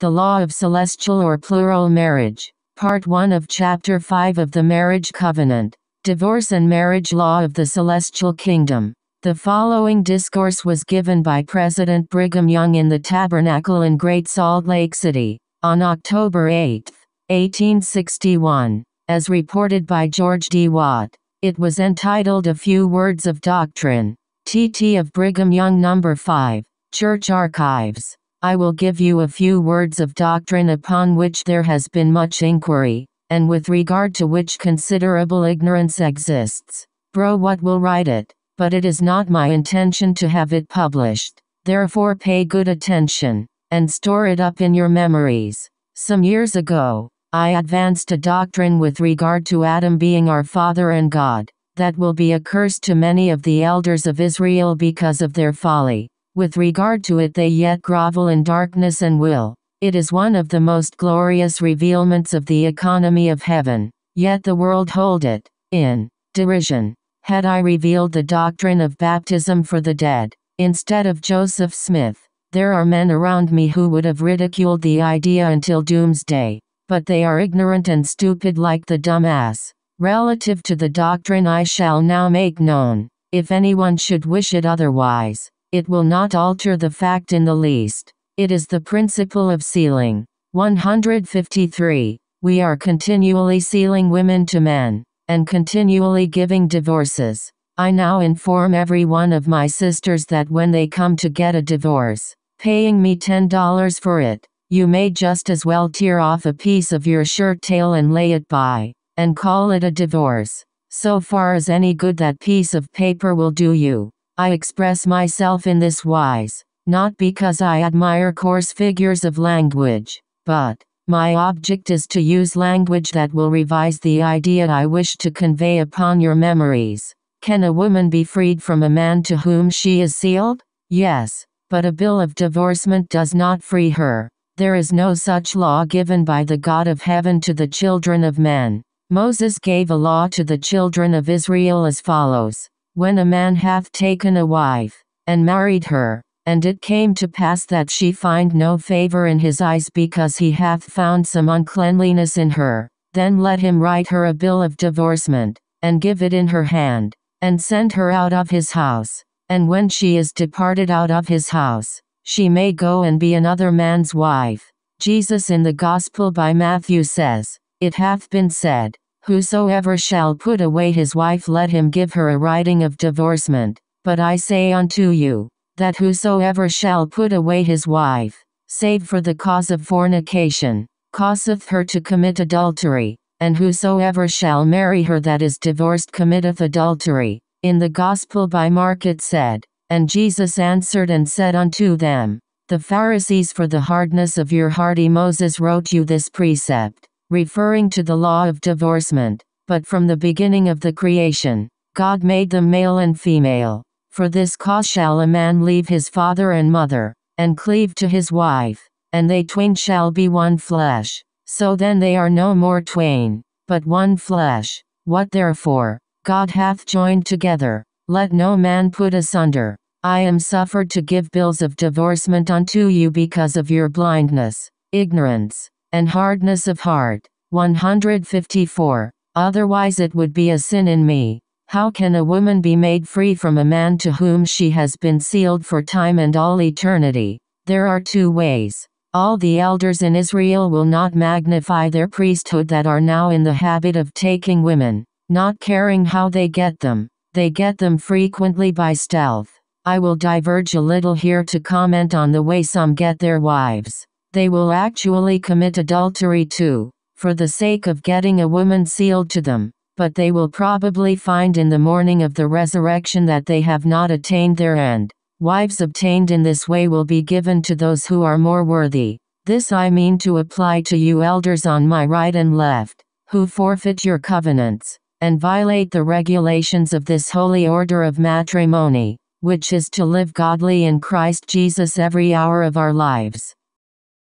The Law of Celestial or Plural Marriage. Part 1 of Chapter 5 of the Marriage Covenant. Divorce and Marriage Law of the Celestial Kingdom. The following discourse was given by President Brigham Young in the Tabernacle in Great Salt Lake City, on October 8, 1861, as reported by George D. Watt. It was entitled A Few Words of Doctrine. TT of Brigham Young Number 5, Church Archives. I will give you a few words of doctrine upon which there has been much inquiry, and with regard to which considerable ignorance exists. Bro Watt will write it, but it is not my intention to have it published. Therefore pay good attention, and store it up in your memories. Some years ago, I advanced a doctrine with regard to Adam being our father and God that will be a curse to many of the elders of Israel because of their folly. With regard to it, they yet grovel in darkness and will. It is one of the most glorious revealments of the economy of heaven, yet the world hold it in derision. Had I revealed the doctrine of baptism for the dead, instead of Joseph Smith, there are men around me who would have ridiculed the idea until doomsday, but they are ignorant and stupid like the dumb ass. Relative to the doctrine I shall now make known, if anyone should wish it otherwise, it will not alter the fact in the least. It is the principle of sealing. 153. We are continually sealing women to men, and continually giving divorces. I now inform every one of my sisters that when they come to get a divorce, paying me $10 for it, you may just as well tear off a piece of your shirt tail and lay it by and call it a divorce. So far as any good that piece of paper will do you, I express myself in this wise, not because I admire coarse figures of language, but, my object is to use language that will revise the idea I wish to convey upon your memories. Can a woman be freed from a man to whom she is sealed? Yes, but a bill of divorcement does not free her. There is no such law given by the God of heaven to the children of men. Moses gave a law to the children of Israel as follows When a man hath taken a wife, and married her, and it came to pass that she find no favor in his eyes because he hath found some uncleanliness in her, then let him write her a bill of divorcement, and give it in her hand, and send her out of his house. And when she is departed out of his house, she may go and be another man's wife. Jesus in the Gospel by Matthew says, it hath been said, Whosoever shall put away his wife let him give her a writing of divorcement. But I say unto you, that whosoever shall put away his wife, save for the cause of fornication, causeth her to commit adultery, and whosoever shall marry her that is divorced committeth adultery. In the Gospel by Mark it said, And Jesus answered and said unto them, The Pharisees for the hardness of your hearty Moses wrote you this precept referring to the law of divorcement, but from the beginning of the creation, God made them male and female. For this cause shall a man leave his father and mother, and cleave to his wife, and they twain shall be one flesh. So then they are no more twain, but one flesh. What therefore, God hath joined together, let no man put asunder. I am suffered to give bills of divorcement unto you because of your blindness, ignorance, and hardness of heart. 154. Otherwise it would be a sin in me. How can a woman be made free from a man to whom she has been sealed for time and all eternity? There are two ways. All the elders in Israel will not magnify their priesthood that are now in the habit of taking women, not caring how they get them. They get them frequently by stealth. I will diverge a little here to comment on the way some get their wives they will actually commit adultery too, for the sake of getting a woman sealed to them, but they will probably find in the morning of the resurrection that they have not attained their end. Wives obtained in this way will be given to those who are more worthy. This I mean to apply to you elders on my right and left, who forfeit your covenants, and violate the regulations of this holy order of matrimony, which is to live godly in Christ Jesus every hour of our lives.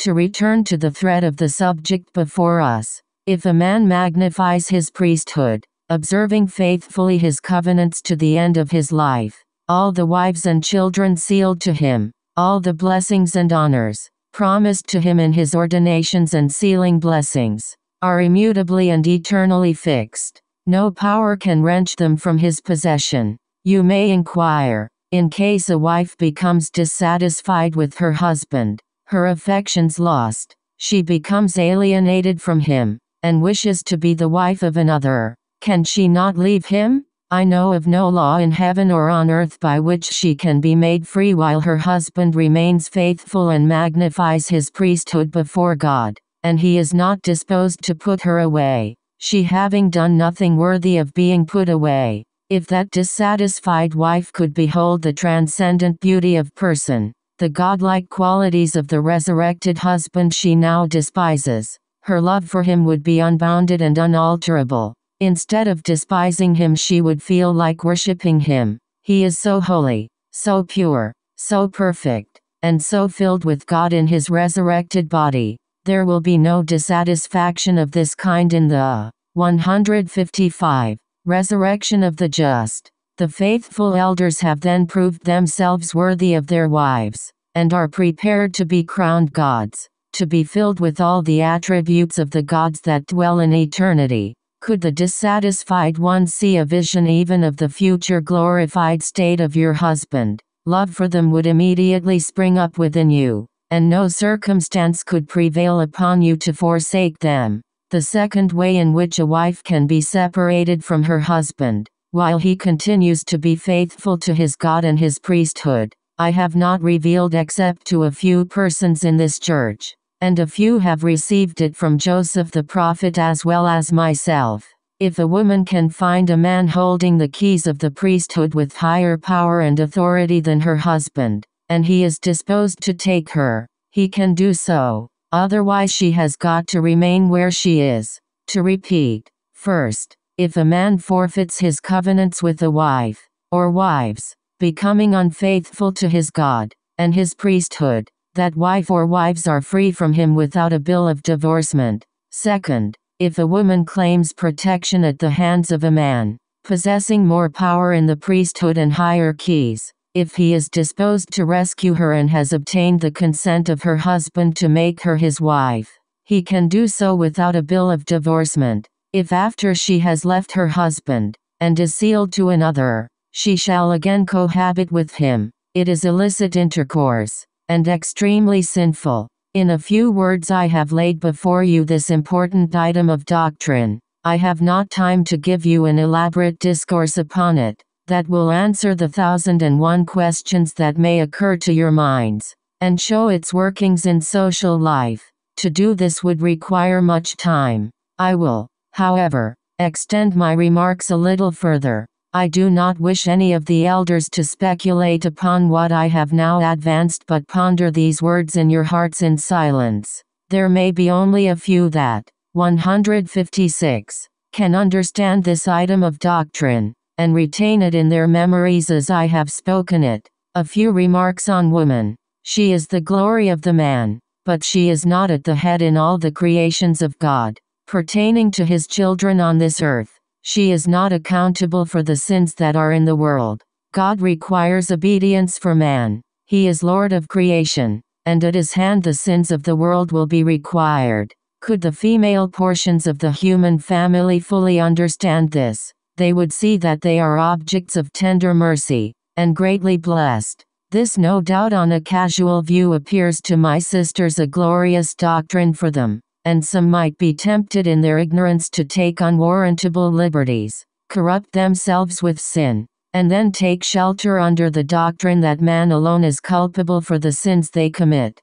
To return to the thread of the subject before us, if a man magnifies his priesthood, observing faithfully his covenants to the end of his life, all the wives and children sealed to him, all the blessings and honors, promised to him in his ordinations and sealing blessings, are immutably and eternally fixed. No power can wrench them from his possession. You may inquire, in case a wife becomes dissatisfied with her husband, her affections lost, she becomes alienated from him, and wishes to be the wife of another. Can she not leave him? I know of no law in heaven or on earth by which she can be made free while her husband remains faithful and magnifies his priesthood before God, and he is not disposed to put her away, she having done nothing worthy of being put away. If that dissatisfied wife could behold the transcendent beauty of person, the godlike qualities of the resurrected husband she now despises, her love for him would be unbounded and unalterable. Instead of despising him she would feel like worshipping him. He is so holy, so pure, so perfect, and so filled with God in his resurrected body. There will be no dissatisfaction of this kind in the 155 Resurrection of the Just. The faithful elders have then proved themselves worthy of their wives, and are prepared to be crowned gods, to be filled with all the attributes of the gods that dwell in eternity. Could the dissatisfied one see a vision even of the future glorified state of your husband, love for them would immediately spring up within you, and no circumstance could prevail upon you to forsake them. The second way in which a wife can be separated from her husband, while he continues to be faithful to his God and his priesthood, I have not revealed except to a few persons in this church and a few have received it from Joseph the prophet as well as myself. If a woman can find a man holding the keys of the priesthood with higher power and authority than her husband, and he is disposed to take her, he can do so. Otherwise, she has got to remain where she is. To repeat, first, if a man forfeits his covenants with a wife, or wives, becoming unfaithful to his God, and his priesthood, that wife or wives are free from him without a bill of divorcement. Second, if a woman claims protection at the hands of a man, possessing more power in the priesthood and hierarchies, if he is disposed to rescue her and has obtained the consent of her husband to make her his wife, he can do so without a bill of divorcement. If after she has left her husband, and is sealed to another, she shall again cohabit with him, it is illicit intercourse and extremely sinful. In a few words, I have laid before you this important item of doctrine. I have not time to give you an elaborate discourse upon it, that will answer the thousand and one questions that may occur to your minds, and show its workings in social life. To do this would require much time. I will, however, extend my remarks a little further. I do not wish any of the elders to speculate upon what I have now advanced but ponder these words in your hearts in silence. There may be only a few that, 156, can understand this item of doctrine, and retain it in their memories as I have spoken it. A few remarks on woman. She is the glory of the man, but she is not at the head in all the creations of God, pertaining to his children on this earth. She is not accountable for the sins that are in the world. God requires obedience for man. He is Lord of creation, and at his hand the sins of the world will be required. Could the female portions of the human family fully understand this, they would see that they are objects of tender mercy, and greatly blessed. This no doubt on a casual view appears to my sisters a glorious doctrine for them and some might be tempted in their ignorance to take unwarrantable liberties, corrupt themselves with sin, and then take shelter under the doctrine that man alone is culpable for the sins they commit.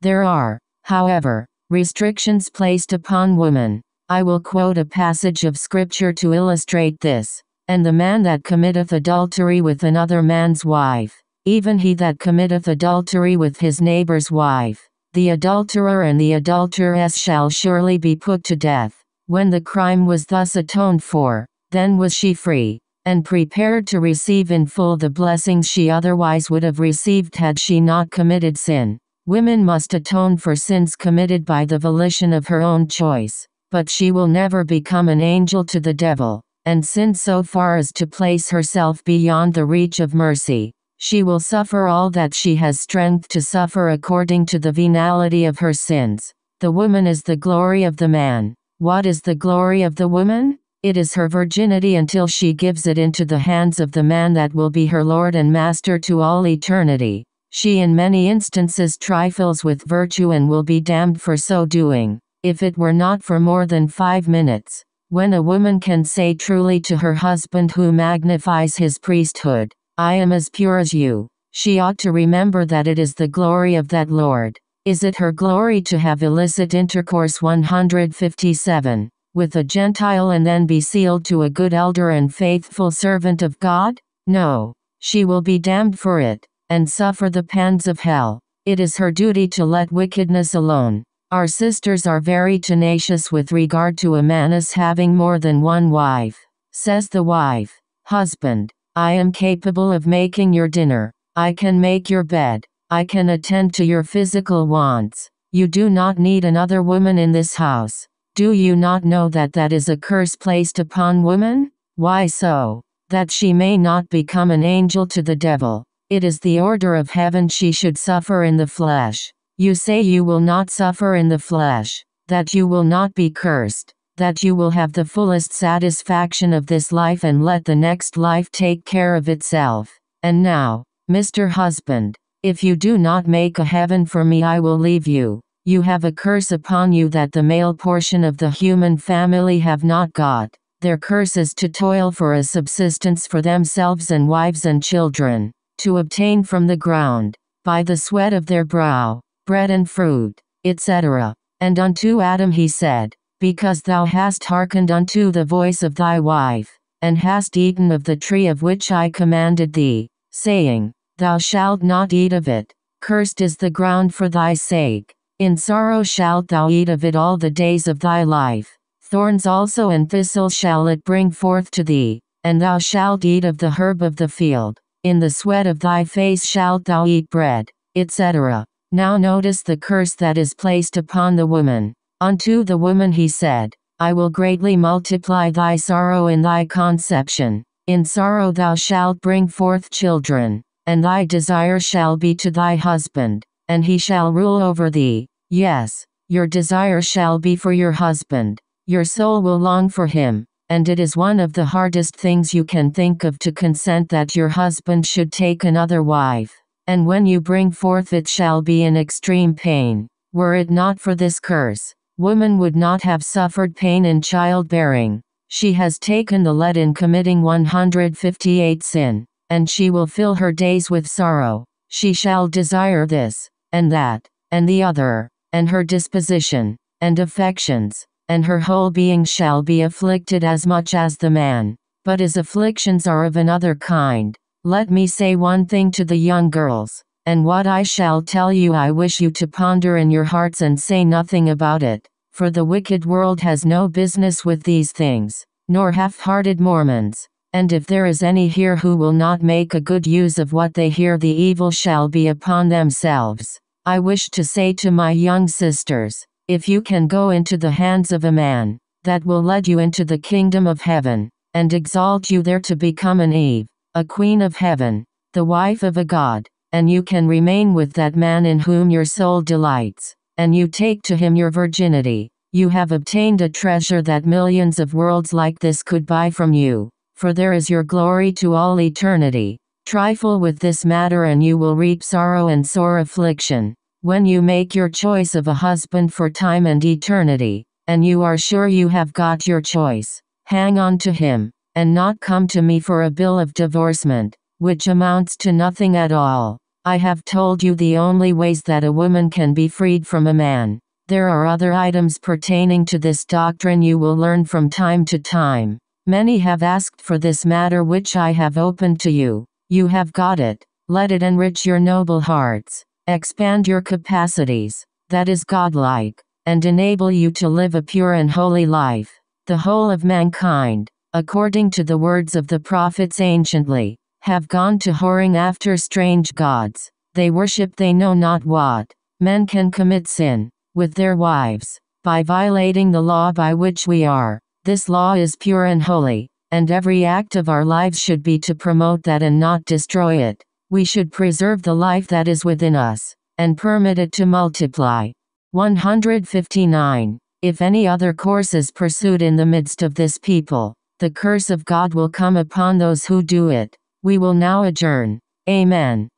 There are, however, restrictions placed upon women. I will quote a passage of Scripture to illustrate this. And the man that committeth adultery with another man's wife, even he that committeth adultery with his neighbor's wife, the adulterer and the adulteress shall surely be put to death. When the crime was thus atoned for, then was she free, and prepared to receive in full the blessings she otherwise would have received had she not committed sin. Women must atone for sins committed by the volition of her own choice, but she will never become an angel to the devil, and sin so far as to place herself beyond the reach of mercy. She will suffer all that she has strength to suffer according to the venality of her sins. The woman is the glory of the man. What is the glory of the woman? It is her virginity until she gives it into the hands of the man that will be her Lord and Master to all eternity. She in many instances trifles with virtue and will be damned for so doing, if it were not for more than five minutes. When a woman can say truly to her husband who magnifies his priesthood, I am as pure as you. She ought to remember that it is the glory of that Lord. Is it her glory to have illicit intercourse 157 with a Gentile and then be sealed to a good elder and faithful servant of God? No. She will be damned for it, and suffer the pangs of hell. It is her duty to let wickedness alone. Our sisters are very tenacious with regard to a man as having more than one wife. Says the wife, Husband, I am capable of making your dinner. I can make your bed. I can attend to your physical wants. You do not need another woman in this house. Do you not know that that is a curse placed upon woman? Why so? That she may not become an angel to the devil. It is the order of heaven she should suffer in the flesh. You say you will not suffer in the flesh, that you will not be cursed that you will have the fullest satisfaction of this life and let the next life take care of itself. And now, Mr. Husband, if you do not make a heaven for me, I will leave you. You have a curse upon you that the male portion of the human family have not got. Their curse is to toil for a subsistence for themselves and wives and children, to obtain from the ground, by the sweat of their brow, bread and fruit, etc. And unto Adam he said, because thou hast hearkened unto the voice of thy wife, and hast eaten of the tree of which I commanded thee, saying, Thou shalt not eat of it, cursed is the ground for thy sake. In sorrow shalt thou eat of it all the days of thy life. Thorns also and thistles shall it bring forth to thee, and thou shalt eat of the herb of the field. In the sweat of thy face shalt thou eat bread, etc. Now notice the curse that is placed upon the woman. Unto the woman he said, I will greatly multiply thy sorrow in thy conception. In sorrow thou shalt bring forth children, and thy desire shall be to thy husband, and he shall rule over thee. Yes, your desire shall be for your husband. Your soul will long for him, and it is one of the hardest things you can think of to consent that your husband should take another wife. And when you bring forth it shall be in extreme pain. Were it not for this curse, Woman would not have suffered pain in childbearing. She has taken the lead in committing 158 sin, and she will fill her days with sorrow. She shall desire this, and that, and the other, and her disposition, and affections, and her whole being shall be afflicted as much as the man. But his afflictions are of another kind. Let me say one thing to the young girls. And what I shall tell you I wish you to ponder in your hearts and say nothing about it, for the wicked world has no business with these things, nor half-hearted Mormons. And if there is any here who will not make a good use of what they hear the evil shall be upon themselves. I wish to say to my young sisters, if you can go into the hands of a man, that will lead you into the kingdom of heaven, and exalt you there to become an Eve, a queen of heaven, the wife of a God, and you can remain with that man in whom your soul delights, and you take to him your virginity, you have obtained a treasure that millions of worlds like this could buy from you, for there is your glory to all eternity. Trifle with this matter and you will reap sorrow and sore affliction. When you make your choice of a husband for time and eternity, and you are sure you have got your choice, hang on to him, and not come to me for a bill of divorcement, which amounts to nothing at all. I have told you the only ways that a woman can be freed from a man. There are other items pertaining to this doctrine you will learn from time to time. Many have asked for this matter which I have opened to you. You have got it. Let it enrich your noble hearts, expand your capacities, that is godlike, and enable you to live a pure and holy life. The whole of mankind, according to the words of the prophets anciently, have gone to whoring after strange gods. They worship they know not what. Men can commit sin, with their wives, by violating the law by which we are. This law is pure and holy, and every act of our lives should be to promote that and not destroy it. We should preserve the life that is within us, and permit it to multiply. 159. If any other course is pursued in the midst of this people, the curse of God will come upon those who do it. We will now adjourn. Amen.